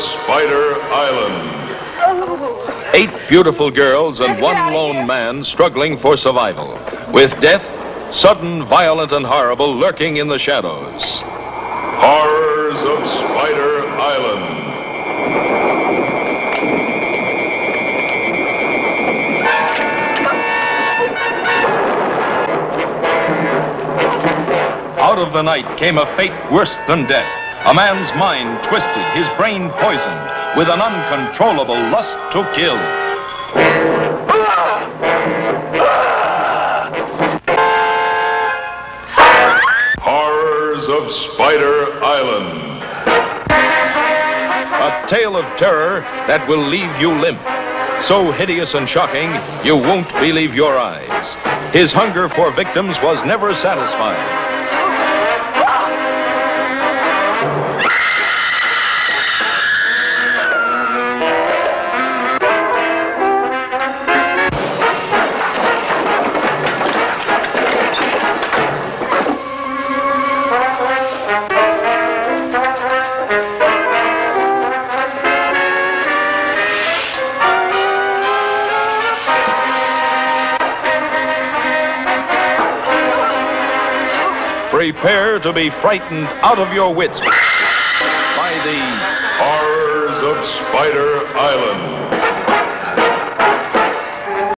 Spider Island. Eight beautiful girls and one lone man struggling for survival, with death, sudden, violent, and horrible, lurking in the shadows. Horrors of Spider Island. Out of the night came a fate worse than death. A man's mind twisted, his brain poisoned, with an uncontrollable lust to kill. Horrors of Spider Island. A tale of terror that will leave you limp. So hideous and shocking, you won't believe your eyes. His hunger for victims was never satisfied. Prepare to be frightened out of your wits by the Horrors of Spider Island.